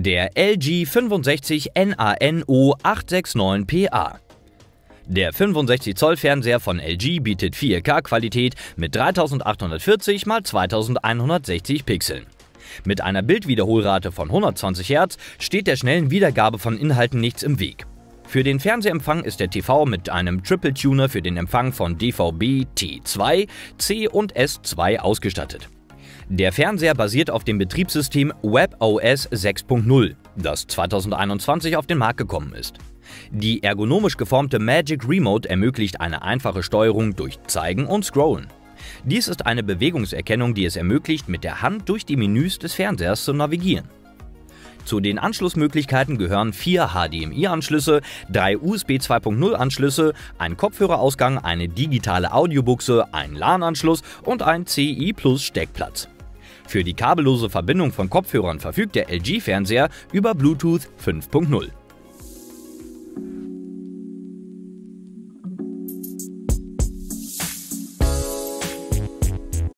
Der LG 65 NANO 869PA. Der 65 Zoll Fernseher von LG bietet 4K-Qualität mit 3840 x 2160 Pixeln. Mit einer Bildwiederholrate von 120 Hz steht der schnellen Wiedergabe von Inhalten nichts im Weg. Für den Fernsehempfang ist der TV mit einem Triple Tuner für den Empfang von DVB T2, C und S2 ausgestattet. Der Fernseher basiert auf dem Betriebssystem WebOS 6.0, das 2021 auf den Markt gekommen ist. Die ergonomisch geformte Magic Remote ermöglicht eine einfache Steuerung durch Zeigen und Scrollen. Dies ist eine Bewegungserkennung, die es ermöglicht, mit der Hand durch die Menüs des Fernsehers zu navigieren. Zu den Anschlussmöglichkeiten gehören vier HDMI-Anschlüsse, drei USB 2.0-Anschlüsse, ein Kopfhörerausgang, eine digitale Audiobuchse, ein LAN-Anschluss und ein CI Plus Steckplatz. Für die kabellose Verbindung von Kopfhörern verfügt der LG-Fernseher über Bluetooth 5.0.